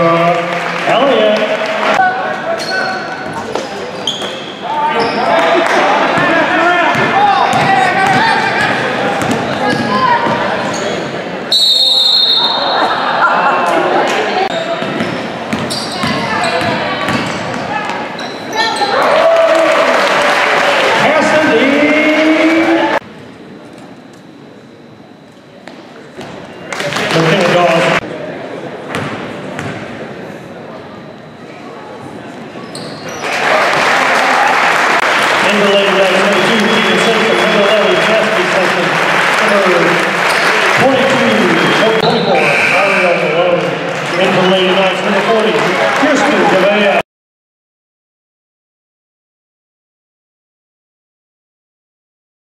Elliott. into lane, that's number 40, Kirsten